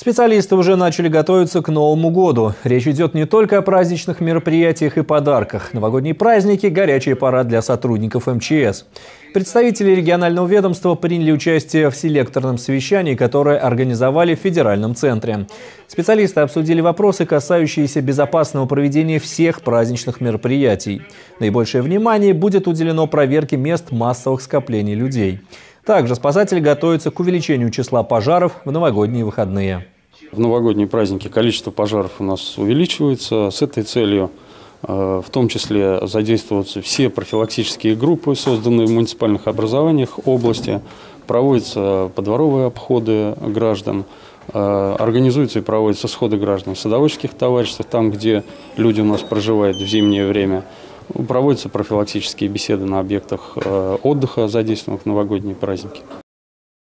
Специалисты уже начали готовиться к Новому году. Речь идет не только о праздничных мероприятиях и подарках. Новогодние праздники – горячий парад для сотрудников МЧС. Представители регионального ведомства приняли участие в селекторном совещании, которое организовали в федеральном центре. Специалисты обсудили вопросы, касающиеся безопасного проведения всех праздничных мероприятий. Наибольшее внимание будет уделено проверке мест массовых скоплений людей. Также спасатели готовятся к увеличению числа пожаров в новогодние выходные. В новогодние праздники количество пожаров у нас увеличивается. С этой целью э, в том числе задействуются все профилактические группы, созданные в муниципальных образованиях области. Проводятся подворовые обходы граждан, э, организуются и проводятся сходы граждан в садоводческих товариществах, там, где люди у нас проживают в зимнее время – Проводятся профилактические беседы на объектах э, отдыха, задействованных в новогодние праздники.